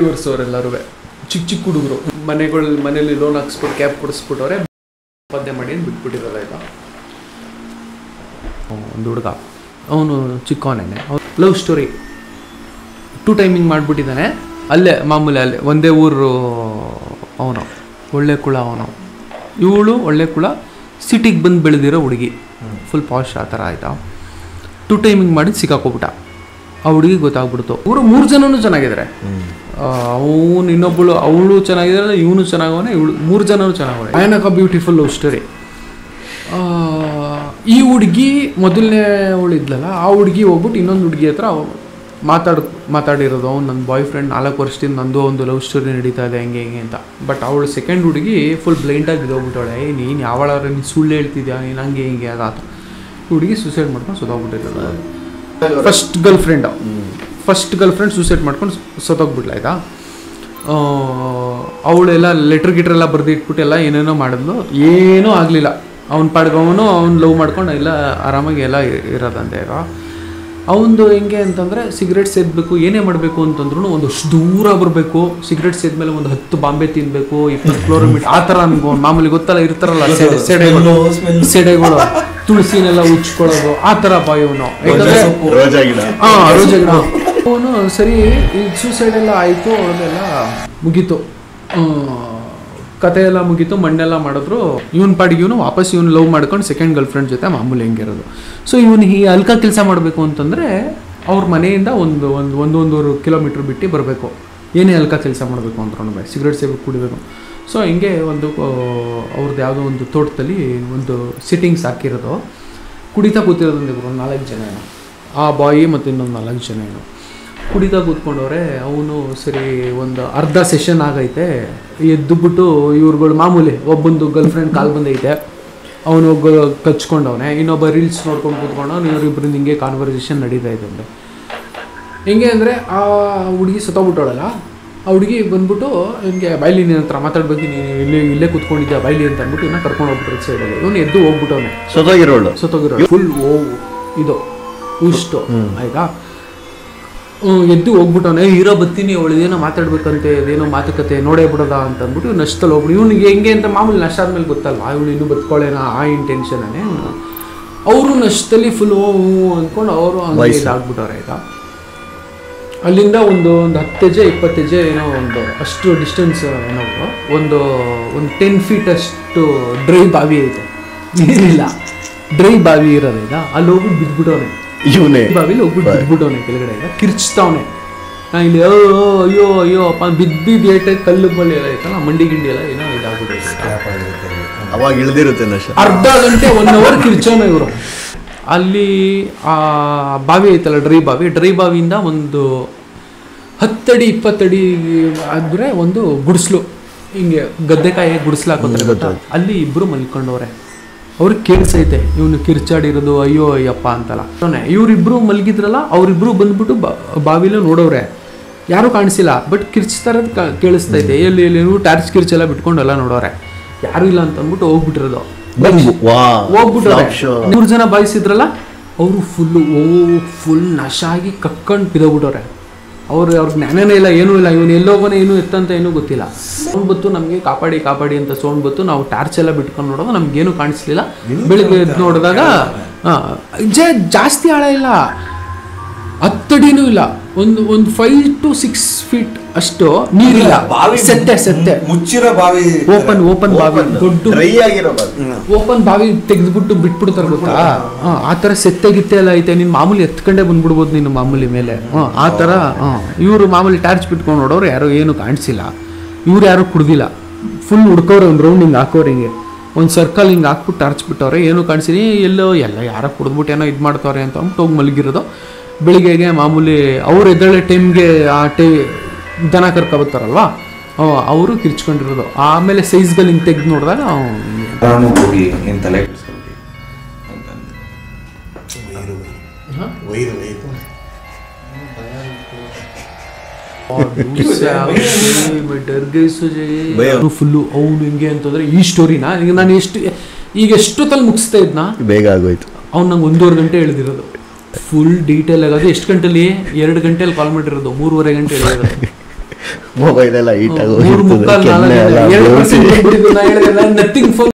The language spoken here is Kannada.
ಅವರೆಲ್ಲರೂ ಚಿಕ್ಕ ಚಿಕ್ಕ ಹುಡುಗರು. ಮನೆಗಳು ಮನೇಲಿ ಲೋನ್ ಹಾಕ್ಸ್ಬಿಟ್ಟು ಕ್ಯಾಬ್ ಕೊಡಿಸ್ಬಿಟ್ಟವ್ರೆ ಪದ್ಯ ಮಾಡಿ ಏನು ಬಿಟ್ಬಿಟ್ಟಿರಲ್ಲ ಈಗ. ಒಂದು ಹುಡುಗ. ಅವನು ಚಿಕ್ಕವನೇನೆ ಲವ್ ಸ್ಟೋರಿ ಟೂ ಟೈಮಿಂಗ್ ಮಾಡಿಬಿಟ್ಟಿದ್ದಾನೆ ಅಲ್ಲೇ ಮಾಮೂಲಿ ಅಲ್ಲೇ ಒಂದೇ ಊರು ಅವನು. ಒಳ್ಳೆ ಕುಳ ಅವನು. ಇವಳು ಒಳ್ಳೆ ಕುಳ ಸಿಟಿಗೆ ಬಂದು ಬೆಳೆದಿರೋ ಹುಡುಗಿ. ಫುಲ್ ಪಾಶ್ ಆ ಥರ ಆಯಿತಾ. ಟೂ ಟೈಮಿಂಗ್ ಮಾಡಿ ಸಿಕ್ಕಾಕೋಬಿಟ್ಟ ಆ ಹುಡುಗಿ ಗೊತ್ತಾಗ್ಬಿಡ್ತು. ಇವರು ಮೂರು ಜನನೂ ಚೆನ್ನಾಗಿದ್ದಾರೆ ಅವನು ಇನ್ನೊಬ್ಬಳು ಅವಳು ಚೆನ್ನಾಗಿದ್ದಾರೆ ಇವನು ಚೆನ್ನಾಗವನೆ ಇವಳು ಮೂರು ಜನನು ಚೆನ್ನಾಗವನೆ ಭಯಾನಕ ಬ್ಯೂಟಿಫುಲ್ ಲವ್ ಸ್ಟೋರಿ ಈ ಹುಡುಗಿ ಮೊದಲನೇ ಅವಳು ಇದ್ಲಲ್ಲ ಆ ಹುಡುಗಿ ಹೋಗ್ಬಿಟ್ಟು ಇನ್ನೊಂದು ಹುಡುಗಿ ಹತ್ರ ಮಾತಾಡ್ ಮಾತಾಡಿರೋದು. ಅವ್ನು ನನ್ನ ಬಾಯ್ ಫ್ರೆಂಡ್ ನಾಲ್ಕು ವರ್ಷದಿಂದ ನಂದು ಒಂದು ಲವ್ ಸ್ಟೋರಿ ನಡೀತಾ ಇದೆ ಹಂಗೆ ಹೆಂಗೆ ಅಂತ. ಬಟ್ ಅವಳು ಸೆಕೆಂಡ್ ಹುಡುಗಿ ಫುಲ್ ಬ್ಲೈಂಡಾಗಿ ಬಿದ್ದೋಗ್ಬಿಟ್ಟವಳೆ. ಏ ನೀನು ಯಾವಳಾದ್ರೆ ನೀನು ಸುಳ್ಳು ಹೇಳ್ತಿದ್ಯಾ? ನೀನು ಹಂಗೆ ಹಿಂಗೆ ಅದಾತ. ಹುಡುಗಿ ಸೂಸೈಡ್ ಮಾಡ್ಕೊಂಡು ಸುಧಾಗ್ಬಿಟ್ಟಿರೋದು first girlfriend first girlfriend suicide ಮಾಡ್ಕೊಂಡು ಸತ್ತೋಗ್ಬಿಟ್ಲ ಆಯ್ತಾ? ಅವಳೆಲ್ಲ ಲೆಟ್ರ್ ಗಿಟ್ರ್ ಎಲ್ಲ ಬರೆದಿಟ್ಬಿಟ್ಟು ಎಲ್ಲ ಏನೇನೋ ಮಾಡಿದ್ಲು. ಏನೂ ಆಗಲಿಲ್ಲ. ಅವ್ನ ಪಾಡ್ಗವನು ಅವ್ನು ಲವ್ ಮಾಡ್ಕೊಂಡು ಎಲ್ಲ ಆರಾಮಾಗಿ ಎಲ್ಲ ಇರೋದಂತೆ ಇರೋ ಅವನು ಹೆಂಗೆ ಅಂತಂದರೆ ಸಿಗರೇಟ್ ಸೇದಬೇಕು ಏನೇ ಮಾಡಬೇಕು ಅಂತಂದ್ರೂ ಒಂದು ಅಷ್ಟು ದೂರ ಬರಬೇಕು. ಸಿಗರೇಟ್ ಸೇದ್ಮೇಲೆ ಒಂದು ಹತ್ತು ಬಾಂಬೆ ತಿನ್ನಬೇಕು ಇಪ್ಪತ್ತು ಕಿಲೋಮೀಟರ್ ಆ ಥರ ಅನ್ಕೊ. ಮಾಮೂಲಿ ಗೊತ್ತಲ್ಲ ಇರ್ತಾರಲ್ಲ ಸೆಡೆ ಸೆಡೆಗಳು. ಸೆಡೆಗಳು. ತುಳಸಿನೆಲ್ಲ ಉಚ್ಕೊಳ್ಳೋದು ಆ ಥರ ಬಾಯವನು ಹಾಂ ರೋಜಾ ಹಾ ರೋಜ ಗಿಡ. ಅವನು ಸರಿ, ಈ ಸೂಸೈಡ್ ಎಲ್ಲ ಆಯಿತು, ಅವನ್ನೆಲ್ಲ ಮುಗೀತು. ಕತೆ ಎಲ್ಲ ಮುಗೀತು, ಮಣ್ಣೆಲ್ಲ ಮಾಡಿದ್ರು. ಇವನ್ ಪಾಡಿಗೆ ಇವನು ವಾಪಸ್ ಇವನು ಲವ್ ಮಾಡ್ಕೊಂಡು ಸೆಕೆಂಡ್ ಗರ್ಲ್ ಫ್ರೆಂಡ್ ಜೊತೆ ಮಾಮೂಲಿ ಹೆಂಗಿರೋದು ಸೊ ಇವನು ಈ ಅಲ್ಕ ಕೆಲಸ ಮಾಡಬೇಕು ಅಂತಂದರೆ, ಅವ್ರ ಮನೆಯಿಂದ ಒಂದು ಒಂದು ಒಂದೊಂದೂವರೆ ಕಿಲೋಮೀಟ್ರ್ ಬಿಟ್ಟು ಬರಬೇಕು. ಏನೇ ಅಲ್ಕ ಕೆಲಸ ಮಾಡಬೇಕು ಅಂತ ಸಿಗರೇಟ್ ಸೇವೆ ಕುಡಿಬೇಕು. ಸೊ ಹಿಂಗೆ ಒಂದು ಅವ್ರದ್ದು ಯಾವುದೋ ಒಂದು ತೋಟದಲ್ಲಿ ಒಂದು ಸಿಟ್ಟಿಂಗ್ಸ್ ಹಾಕಿರೋದು. ಕುಡಿತಾ ಕೂತಿರೋದು ಒಂದು ನಾಲ್ಕು ಜನ ಆ ಬಾಯಿ ಮತ್ತು ಇನ್ನೊಂದು ನಾಲ್ಕು ಜನ ಏನೋ. ಕುಡಿತಾ ಕೂತ್ಕೊಂಡವ್ರೆ ಅವನು ಸರಿ ಒಂದು ಅರ್ಧ ಸೆಷನ್ ಆಗೈತೆ. ಎದ್ದುಬಿಟ್ಟು ಇವ್ರುಗಳು ಮಾಮೂಲಿ ಒಬ್ಬಂದು ಗರ್ಲ್ ಫ್ರೆಂಡ್ ಕಾಲ್ ಬಂದೈತೆ. ಅವನು ಕಚ್ಕೊಂಡವನೆ. ಇನ್ನೊಬ್ಬ ರೀಲ್ಸ್ ನೋಡ್ಕೊಂಡು ಕೂತ್ಕೊಂಡವ್ನು. ಇವರಿಬ್ರಿಂದ ಹಿಂಗೆ ಕಾನ್ವರ್ಸೇಷನ್ ನಡೀತಾ ಇದೆ ಅಂದರೆ ಹೆಂಗೆ ಅಂದರೆ ಆ ಹುಡುಗಿ ಸತ್ತೋಗ್ಬಿಟ್ಟವಳಲ್ಲ ಆ ಹುಡುಗಿ ಬಂದ್ಬಿಟ್ಟು ಹಿಂಗೆ ಬೈಲಿ ನಿನ್ನ ಹತ್ರ ಮಾತಾಡ್ಬೇಕು ನೀನು ಇಲ್ಲೇ ಇಲ್ಲೇ ಕೂತ್ಕೊಂಡಿದ್ದೆ ಬೈಲಿ ಅಂತ ಅಂದ್ಬಿಟ್ಟು ಇನ್ನ ಕರ್ಕೊಂಡು ಹೋಗ್ಬಿಟ್ರೆ ಸೈಡಲ್ಲಿ ಇವನು ಎದ್ದು ಹೋಗ್ಬಿಟ್ಟವನೆ. ಸತ್ತೋಗಿರೋಳು. ಸತ್ತೋಗಿರೋ ಫುಲ್ ಓ ಇದು. ಉಷ್ಟು. ಆಯ್ತಾ? ಎದ್ದು ಹೋಗ್ಬಿಟ್ಟವನೆ ಹೀರೋ ಬತ್ತೀನಿ ಅವಳಿದೇನೋ ಮಾತಾಡ್ಬೇಕಂತೆ ಅದೇನೋ ಮಾತುಕತೆ ನೋಡೇ ಬಿಡೋದ ಅಂತ ಅಂದ್ಬಿಟ್ಟು ಇವ್ನು ನಷ್ಟದಲ್ಲಿ ಹೋಗ್ಬಿಟ್ಟು ಇವ್ನಿಗೆ ಹೆಂಗೆ ಅಂತ ಮಾಮೂಲಿ ನಷ್ಟ ಆದ್ಮೇಲೆ ಗೊತ್ತಲ್ಲ ಇವಳು ಇನ್ನೂ ಬದುಕೊಳ್ಳೇನ ಆ ಇಂಟೆನ್ಷನೇ ಅವರು ನಷ್ಟದಲ್ಲಿ ಫುಲ್ ಓ ಅಂದ್ಕೊಂಡು ಅವರು ಹಂಗೆ. ಇದಾಗ್ಬಿಟ್ಟವ್ರೆ ಆಯ್ತಾ ಅಲ್ಲಿಂದ ಒಂದು ಒಂದು ಹತ್ತು ಹೆಜ್ಜೆ ಇಪ್ಪತ್ತು ಹೆಜ್ಜೆ ಏನೋ ಒಂದು ಅಷ್ಟು ಡಿಸ್ಟೆನ್ಸ್ ಏನೋ ಒಂದು ಒಂದು ಟೆನ್ ಫೀಟ್ ಅಷ್ಟು ಡ್ರೈ ಬಾವಿ ಐತೆ ನೀರಿಲ್ಲ ಡ್ರೈ ಬಾವಿ ಇರೋದೀಗ ಅಲ್ಲಿ ಹೋಗಿ ಬಿದ್ಬಿಟ್ಟವನೆ ಇವನೇ. ಬಾವಿಲಿ ಹೋಗ್ಬಿಟ್ಟು ಬಿದ್ಬಿಟ್ಟವನೆ ಕೆಳಗಡೆ ಎಲ್ಲ ಕಿರ್ಚ್ತಾವನೆ. ನಾನು ಇಲ್ಲಿ ಅಯ್ಯೋ ಅಯ್ಯೋ ಅಯ್ಯೋ ಅಪ್ಪ ಬಿದ್ದಿದ್ದು ಏಟೆ ಕಲ್ಲು ಬಳ್ಳಿ ಎಲ್ಲ ಐತಲ್ಲ ಮಂಡಿ ಗಿಂಡಿ ಎಲ್ಲ ಏನೋ ಇದಾಗ್ಬಿಟ್ಟೈತೆ ಅವಾಗ ಇಳ್ದಿರುತ್ತೆ ನಶ. ಅರ್ಧ ಗಂಟೆ ಒನ್ ಅವರ್ ಕಿರ್ಚೋನ ಇವರು. ಅಲ್ಲಿ ಆ ಬಾವಿ ಐತಲ್ಲ ಡ್ರೈ ಬಾವಿ ಡ್ರೈ ಬಾವಿಯಿಂದ ಒಂದು ಹತ್ತಡಿ ಇಪ್ಪತ್ತಡಿ ಆದ್ರೆ ಒಂದು ಗುಡಿಸ್ಲು. ಹಿಂಗೆ ಗದ್ದೆಕಾಯಿ ಗುಡಿಸ್ಲು ಹಾಕೋತಾರೆ ಗೊತ್ತಾ? ಅಲ್ಲಿ ಇಬ್ರು ಮಲ್ಕೊಂಡವ್ರೆ. ಅವ್ರಿಗೆ ಕೇಳಿಸೈತೆ ಇವನು ಕಿರ್ಚಾಡಿರೋದು ಅಯ್ಯೋ ಅಯ್ಯಪ್ಪ ಅಂತಲ್ಲ. ಇವರಿಬ್ರು ಮಲಗಿದ್ರಲ್ಲ ಅವರಿಬ್ರು ಬಂದ್ಬಿಟ್ಟು ಬಾವಿಲೇ ನೋಡೋರೆ ಯಾರೂ ಕಾಣಿಸಿಲ್ಲ ಬಟ್ ಕಿರ್ಚ್ತಾ ಇರೋದು ಕಾ- ಕೇಳಿಸ್ತೈತೆ. ಎಲ್ಲಿ ಎಲ್ಲಿ ಟಾರ್ಚ್ ಕಿರ್ಚೆಲ್ಲ ಬಿಟ್ಕೊಂಡು ಎಲ್ಲ ನೋಡೋರೆ ಯಾರು ಇಲ್ಲ ಅಂತ ಅಂದ್ಬಿಟ್ಟು ಹೋಗ್ಬಿಟ್ಟಿರೋದು ಹೋಗ್ಬಿಟ್ಟು ಹೋಗ್ಬಿಟ್ರೆ. ಮೂರು ಜನ ಬಾಯಿಸಿದ್ರಲ್ಲ ಅವರು ಫುಲ್ಲು ಓ ಫುಲ್ ನಶಾಗಿ ಕಕ್ಕೊಂಡು ಬಿದ್ದೋಗ್ಬಿಟ್ಟವ್ರೆ ಅವ್ರು ಅವ್ರ ಜ್ಞಾನನೇ ಇಲ್ಲ ಏನೂ ಇಲ್ಲ ಇವನು ಎಲ್ಲೋಗೋನೆ ಏನು ಎತ್ತಂತ ಏನೂ ಗೊತ್ತಿಲ್ಲ. ಸೌಂಡ್ ಬತ್ತು ನಮಗೆ ಕಾಪಾಡಿ ಕಾಪಾಡಿ ಅಂತ ಸೌಂಡ್ ಬತ್ತು ನಾವು ಟಾರ್ಚ್ ಎಲ್ಲ ಬಿಟ್ಕೊಂಡು ನೋಡೋದು ನಮ್ಗೇನು ಕಾಣಿಸ್ಲಿಲ್ಲ. ಬೆಳಿಗ್ಗೆ ಎದ್ದು ನೋಡಿದಾಗ ಹಾಂ ಜೆ ಜಾಸ್ತಿ ಆಳ ಇಲ್ಲ. ಹತ್ತಡಿನೂ ಇಲ್ಲ. ಒಂದು ಒಂದು ಫೈವ್ ಟು ಸಿಕ್ಸ್ ಫೀಟ್ ಅಷ್ಟು ನೀರಿಲ್ಲ. ಬಾವಿ ಸೆತ್ತೆ ಸೆತ್ತೆ. ಮುಚ್ಚಿರೋ ಬಾವಿ ಓಪನ್ ಓಪನ್ ಬಾವಿ ದೊಡ್ಡ ಡ್ರೈ ಆಗಿರೋ ಬಾವಿ. ಓಪನ್ ಬಾವಿ ತೆಗೆದ್ಬಿಟ್ಟು ಬಿಟ್ಬಿಡ್ತಾರೆ ಗೊತ್ತಾ? ಆ ಥರ ಸೆತ್ತೆ ಗಿತ್ತೆ ಎಲ್ಲ ಐತೆ. ನೀನು ಮಾಮೂಲಿ ಎತ್ಕೊಂಡೇ ಬಂದ್ಬಿಡ್ಬೋದು ನೀನು ಮಾಮೂಲಿ ಮೇಲೆ. ಆ ಥರ ಹಾಂ. ಇವರು ಮಾಮೂಲಿ ಟಾರ್ಚ್ ಬಿಟ್ಕೊಂಡು ನೋಡೋರು ಯಾರು ಏನು ಕಾಣಿಸಿಲ್ಲ. ಇವ್ರು ಯಾರು ಕುಡ್ದಿಲ್ಲ. ಫುಲ್ ಹುಡ್ಕೋರು ಒಂದು ರೌಂಡ್ ಹಿಂಗೆ ಹಾಕೋರು ಹಿಂಗೆ. ಒಂದು ಸರ್ಕಲ್ ಹಿಂಗೆ ಹಾಕ್ಬಿಟ್ಟು ಟಾರ್ಚ್ ಬಿಟ್ಟವ್ರೆ ಏನು ಕಾಣಿಸಿ ಎಲ್ಲೋ ಎಲ್ಲ ಯಾರೋ ಕುಡ್ದ್ಬಿಟ್ಟು ಏನೋ ಇದು ಮಾಡ್ತವ್ರೆ ಅಂತ ಅಂದ್ಬಿಟ್ಟು ಹೋಗಿ ಮಲಗಿರೋದು. ಬೆಳಿಗ್ಗೆಗೆ ಮಾಮೂಲಿ ಅವ್ರು ಎದ್ದಳೆ ಟೈಮ್ಗೆ ಆ ಟೈ ದನ ಕರ್ಕೊಬತ್ತಾರಲ್ವ ಅವರು ಕಿರ್ಚ್ಕೊಂಡಿರೋದು. ಆಮೇಲೆ ಸೈಜ್ಗಳು ಹಿಂಗೆ ತೆಗೆದು ನೋಡಿದಾಗ. ಫುಲ್ಲು ಅವನು ಹಿಂಗೆ ಅಂತಂದ್ರೆ ಈ ಸ್ಟೋರಿನ ಈಗ ನಾನು ಎಷ್ಟು ಈಗ ಎಷ್ಟೊತ್ತಲ್ಲಿ ಮುಗಿಸ್ತಾ ಇದ್ನ? ಬೇಗ ಆಗೋಯ್ತು. ಅವ್ನು ನಂಗೆ ಒಂದೂವರೆ ಗಂಟೆ ಹೇಳಿದಿರೋದು. ಫುಲ್ ಡೀಟೇಲ್ ಆಗೋದು ಎಷ್ಟು ಗಂಟೆಲಿ? ಎರಡು ಗಂಟೆಲಿ ಕಾಲ್ ಮಾಡಿರೋದು. ಮೂರುವರೆ ಗಂಟೆ ಹೇಳಿರೋದು ಮೊಬೈಲ್ ಎಲ್ಲ ಹೀಟ್ ಆಗೋದು ನಥಿಂಗ್ ಫೋನ್